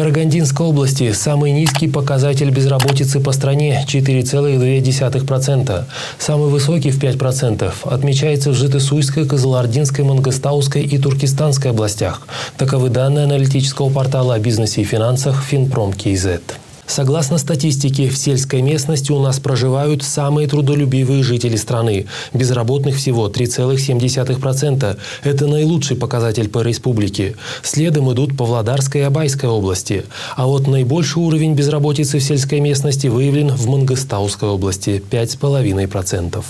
Карагандинской области самый низкий показатель безработицы по стране – 4,2%. Самый высокий в 5% отмечается в Житесуйской, Козылординской, Мангостауской и Туркестанской областях. Таковы данные аналитического портала о бизнесе и финансах Финпром. Согласно статистике, в сельской местности у нас проживают самые трудолюбивые жители страны. Безработных всего 3,7%. Это наилучший показатель по республике. Следом идут Павлодарская и Абайская области. А вот наибольший уровень безработицы в сельской местности выявлен в Мангостауской области – 5,5%.